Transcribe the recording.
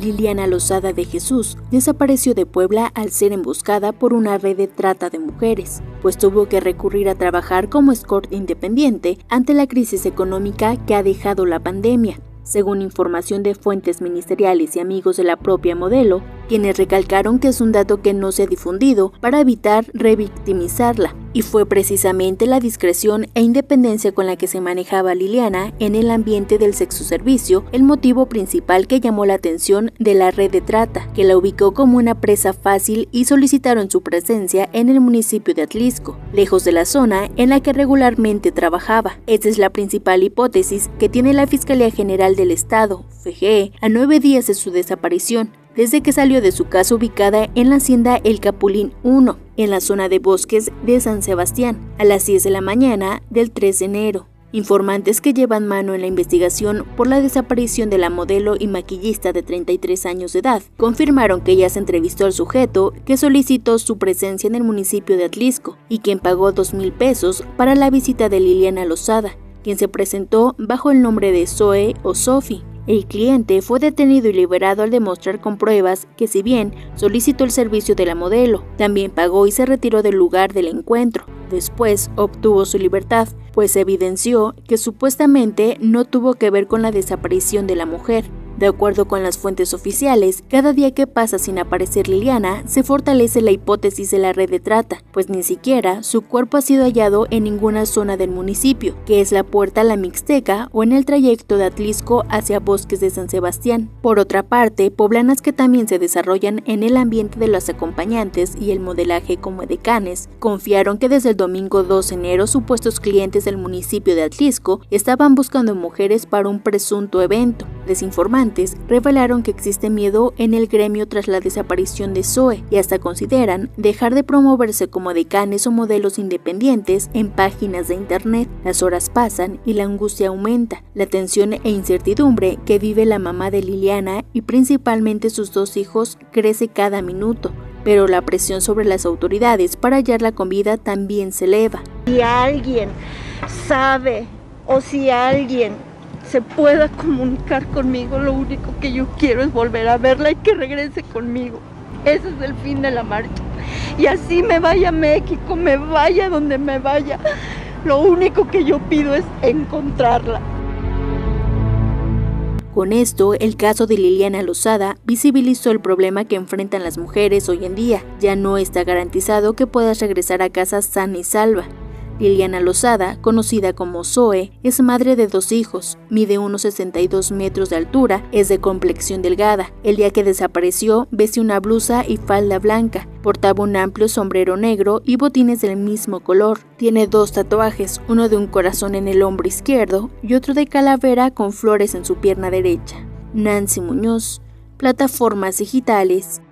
Liliana Lozada de Jesús desapareció de Puebla al ser emboscada por una red de trata de mujeres, pues tuvo que recurrir a trabajar como escort independiente ante la crisis económica que ha dejado la pandemia. Según información de fuentes ministeriales y amigos de la propia modelo, quienes recalcaron que es un dato que no se ha difundido para evitar revictimizarla, y fue precisamente la discreción e independencia con la que se manejaba Liliana en el ambiente del sexo servicio el motivo principal que llamó la atención de la red de trata, que la ubicó como una presa fácil y solicitaron su presencia en el municipio de Atlisco, lejos de la zona en la que regularmente trabajaba. Esta es la principal hipótesis que tiene la Fiscalía General del Estado, FGE, a nueve días de su desaparición, desde que salió de su casa ubicada en la hacienda El Capulín 1, en la zona de bosques de San Sebastián, a las 10 de la mañana del 3 de enero. Informantes que llevan mano en la investigación por la desaparición de la modelo y maquillista de 33 años de edad confirmaron que ella se entrevistó al sujeto que solicitó su presencia en el municipio de Atlisco y quien pagó 2 mil pesos para la visita de Liliana Lozada, quien se presentó bajo el nombre de Zoe o Sophie. El cliente fue detenido y liberado al demostrar con pruebas que si bien solicitó el servicio de la modelo, también pagó y se retiró del lugar del encuentro. Después obtuvo su libertad, pues evidenció que supuestamente no tuvo que ver con la desaparición de la mujer, de acuerdo con las fuentes oficiales, cada día que pasa sin aparecer Liliana, se fortalece la hipótesis de la red de trata, pues ni siquiera su cuerpo ha sido hallado en ninguna zona del municipio, que es la puerta a la Mixteca o en el trayecto de Atlisco hacia Bosques de San Sebastián. Por otra parte, poblanas que también se desarrollan en el ambiente de los acompañantes y el modelaje como decanes, confiaron que desde el domingo 2 de enero supuestos clientes del municipio de Atlisco estaban buscando mujeres para un presunto evento. Les revelaron que existe miedo en el gremio tras la desaparición de Zoe y hasta consideran dejar de promoverse como decanes o modelos independientes en páginas de internet. Las horas pasan y la angustia aumenta, la tensión e incertidumbre que vive la mamá de Liliana y principalmente sus dos hijos crece cada minuto pero la presión sobre las autoridades para hallarla con vida también se eleva. Si alguien sabe o si alguien se pueda comunicar conmigo. Lo único que yo quiero es volver a verla y que regrese conmigo. Ese es el fin de la marcha. Y así me vaya a México, me vaya donde me vaya. Lo único que yo pido es encontrarla. Con esto, el caso de Liliana Lozada visibilizó el problema que enfrentan las mujeres hoy en día. Ya no está garantizado que puedas regresar a casa sana y salva. Liliana Lozada, conocida como Zoe, es madre de dos hijos, mide unos 62 metros de altura, es de complexión delgada. El día que desapareció, vestía una blusa y falda blanca, portaba un amplio sombrero negro y botines del mismo color. Tiene dos tatuajes, uno de un corazón en el hombro izquierdo y otro de calavera con flores en su pierna derecha. Nancy Muñoz, Plataformas Digitales,